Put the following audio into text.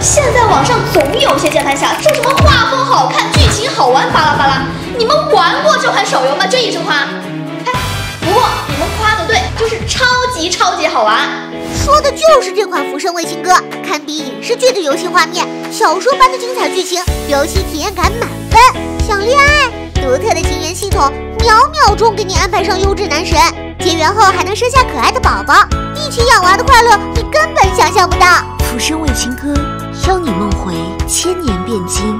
现在网上总有些键盘侠说什么画风好看、剧情好玩，巴拉巴拉。你们玩过这款手游吗？这一声夸。哎，不过你们夸的对，就是超级超级好玩。说的就是这款《浮生未情歌》，堪比影视剧的游戏画面，小说般的精彩剧情，游戏体验感满分。想恋爱，独特的情缘系统，秒秒钟给你安排上优质男神，结缘后还能生下可爱的宝宝，一起养娃的快乐你根本想象不到。《浮生未情歌》，邀你梦回千年汴京。